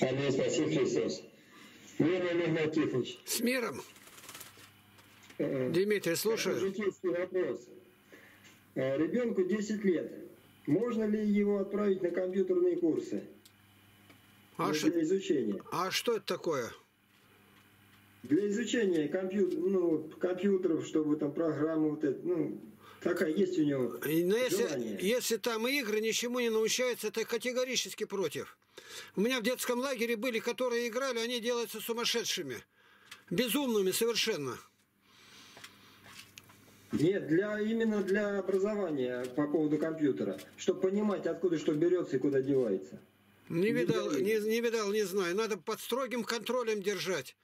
Аминь, спаси Христос. Мир вам, Тихонович. С миром. Дмитрий, слушаю. Житейский вопрос. Э, Ребенку 10 лет. Можно ли его отправить на компьютерные курсы А, для изучения? а что это такое? Для изучения компьютер, ну, компьютеров, чтобы там программу вот это, ну, такая есть у него Но если, желание. если там игры ничему не научаются, то категорически против. У меня в детском лагере были, которые играли, они делаются сумасшедшими. Безумными совершенно. Нет, для, именно для образования по поводу компьютера, чтобы понимать, откуда что берется и куда девается. Не Не видал, не, не видал, не знаю. Надо под строгим контролем держать.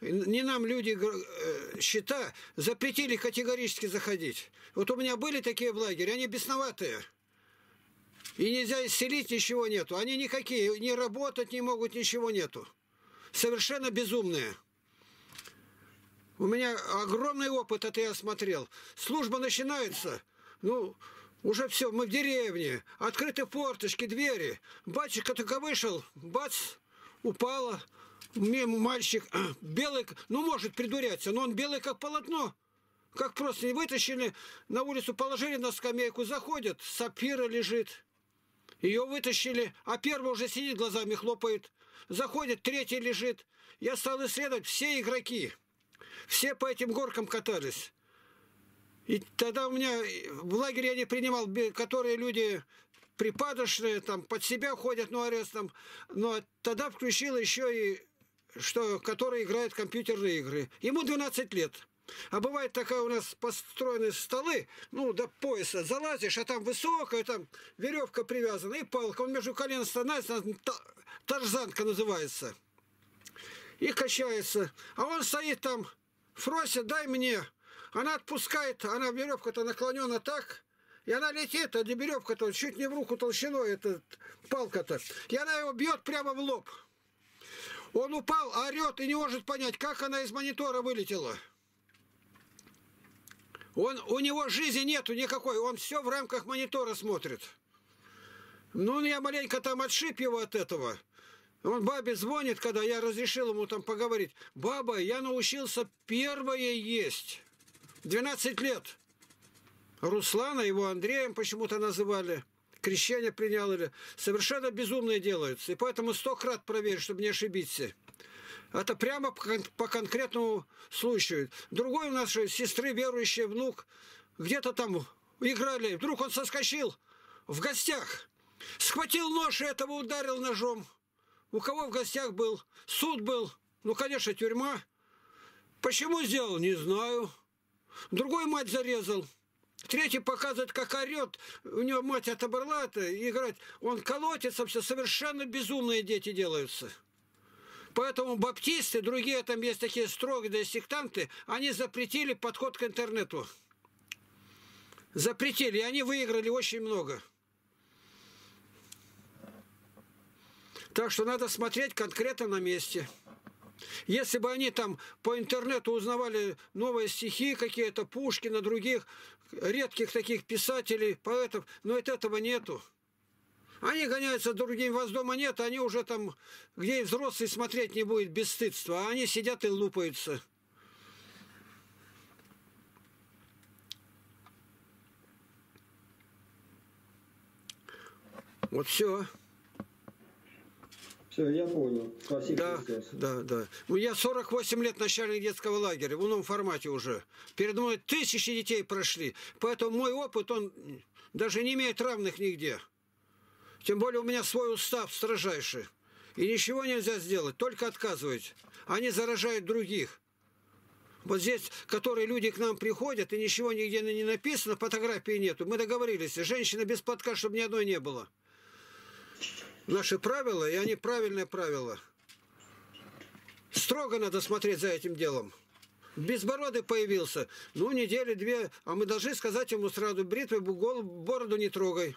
Не нам люди э, счета запретили категорически заходить. Вот у меня были такие в лагере, они бесноватые. И нельзя исцелить, ничего нету. Они никакие, не работать не могут, ничего нету. Совершенно безумные. У меня огромный опыт, это я смотрел. Служба начинается, ну, уже все, мы в деревне, открыты форточки, двери. Батюшка только вышел, бац, упала. Мальчик белый, ну, может придуряться, но он белый, как полотно. Как просто не вытащили, на улицу положили на скамейку, заходят, сапфира лежит. Ее вытащили, а первый уже сидит, глазами хлопает. Заходит, третий лежит. Я стал исследовать все игроки. Все по этим горкам катались. И тогда у меня в лагере я не принимал, которые люди припадочные, там, под себя ходят, ну, арестом. Но тогда включил еще и, что, который играет в компьютерные игры. Ему 12 лет. А бывает такая у нас построены столы, ну, до пояса залазишь, а там высокая, там веревка привязана и палка. Он между колен становится, та- тарзанка называется. И качается. А он стоит там, Фрося, дай мне. Она отпускает, она веревка-то наклонена так, и она летит, а веревка-то чуть не в руку толщиной, эта палка-то. И она его бьет прямо в лоб. Он упал, орет и не может понять, как она из монитора вылетела. Он, у него жизни нету никакой, он все в рамках монитора смотрит. Ну, я маленько там отшиб его от этого. Он бабе звонит, когда я разрешил ему там поговорить. Баба, я научился первое есть. 12 лет. Руслана, его Андреем почему-то называли. Крещение принял или... Совершенно безумные делаются. И поэтому сто крат проверь, чтобы не ошибиться. Это прямо по, кон- по конкретному случаю. Другой у же сестры верующий внук где-то там играли. Вдруг он соскочил в гостях. Схватил нож и этого ударил ножом. У кого в гостях был? Суд был. Ну, конечно, тюрьма. Почему сделал? Не знаю. Другой мать зарезал. Третий показывает, как орет. У него мать отобрала это и играть. Он колотится, все совершенно безумные дети делаются. Поэтому баптисты, другие там есть такие строгие сектанты, они запретили подход к интернету. Запретили, и они выиграли очень много. Так что надо смотреть конкретно на месте. Если бы они там по интернету узнавали новые стихи какие-то, Пушкина, других редких таких писателей, поэтов, но от этого нету. Они гоняются другим, вас дома нет, они уже там, где и взрослый смотреть не будет, бесстыдства, а они сидят и лупаются. Вот все. Все, я понял. Спасибо, Да, да, да. Ну, Я 48 лет начальник детского лагеря, в ином формате уже. Перед мной тысячи детей прошли. Поэтому мой опыт, он даже не имеет равных нигде. Тем более у меня свой устав строжайший. И ничего нельзя сделать, только отказывать. Они заражают других. Вот здесь, которые люди к нам приходят, и ничего нигде не написано, фотографии нету. Мы договорились, женщина без платка, чтобы ни одной не было. Наши правила, и они правильные правила. Строго надо смотреть за этим делом. Безбородый появился. Ну, недели две, а мы должны сказать ему сразу, бритвы, голову, бороду не трогай.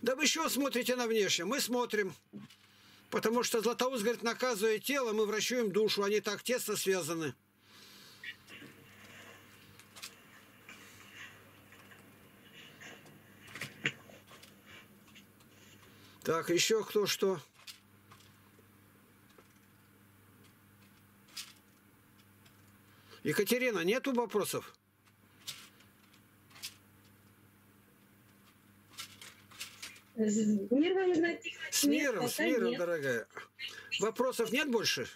Да вы еще смотрите на внешнее? Мы смотрим. Потому что Златоуст, говорит, наказывая тело, мы вращаем душу. Они так тесно связаны. Так, еще кто что? Екатерина, нету вопросов? С миром, с миром, дорогая. Вопросов нет больше?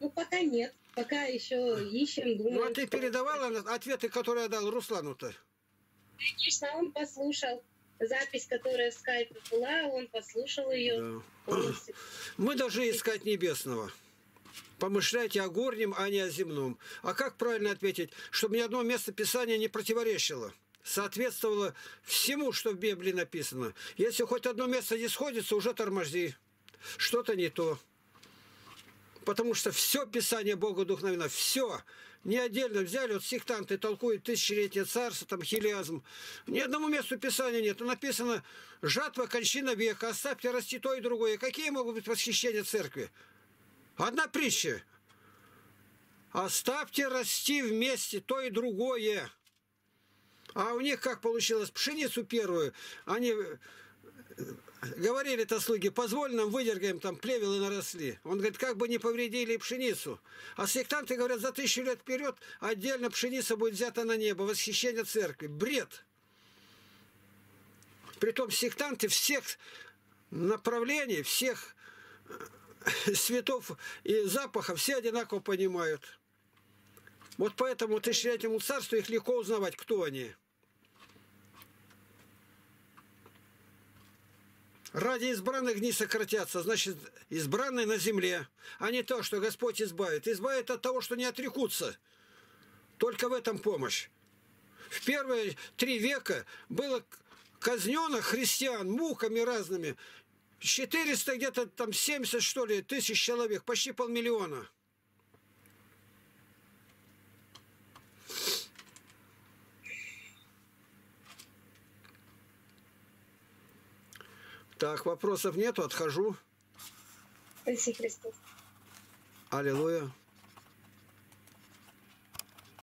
Ну, пока нет. Пока еще ищем, думаем. Ну, а ты передавала ответы, которые я дал Руслану-то? Конечно, он послушал запись, которая в скайпе была, он послушал ее. Да. Мы должны искать небесного. Помышляйте о горнем, а не о земном. А как правильно ответить, чтобы ни одно место Писания не противоречило? Соответствовало всему, что в Библии написано. Если хоть одно место не сходится, уже тормози. Что-то не то. Потому что все Писание Бога вдохновено, все. Не отдельно взяли, вот сектанты толкуют тысячелетие царства, там хилиазм. Ни одному месту Писания нет. Написано, жатва, кончина века, оставьте расти то и другое. Какие могут быть восхищения церкви? Одна притча. Оставьте расти вместе то и другое. А у них как получилось? Пшеницу первую, они говорили-то слуги, позволь нам, выдергаем, там плевелы наросли. Он говорит, как бы не повредили пшеницу. А сектанты говорят, за тысячу лет вперед отдельно пшеница будет взята на небо, восхищение церкви. Бред. Притом сектанты всех направлений, всех э, цветов и запахов все одинаково понимают. Вот поэтому тысячелетнему царству их легко узнавать, кто они. Ради избранных дни сократятся, значит, избранные на земле, а не то, что Господь избавит. Избавит от того, что не отрекутся. Только в этом помощь. В первые три века было казнено христиан муками разными. 400 где-то там 70, что ли, тысяч человек, почти полмиллиона. Так, вопросов нету, отхожу. Спаси Христос. Аллилуйя.